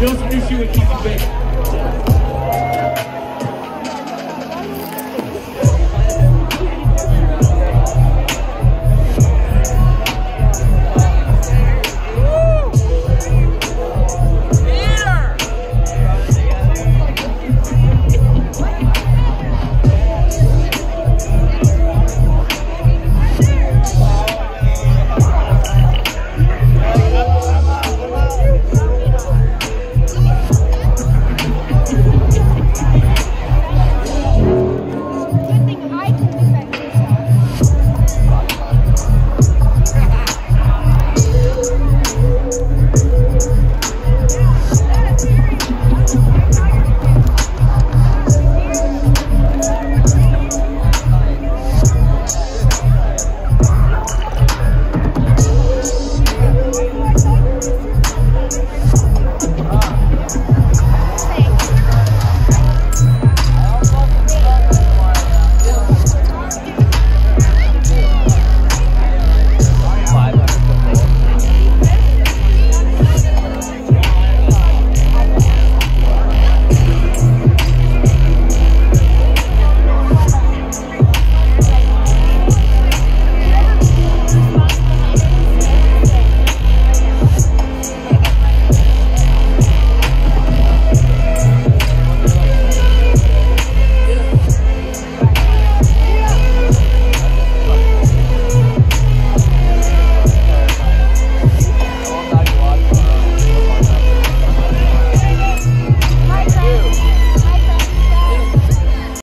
Just issue keep cheesy bake.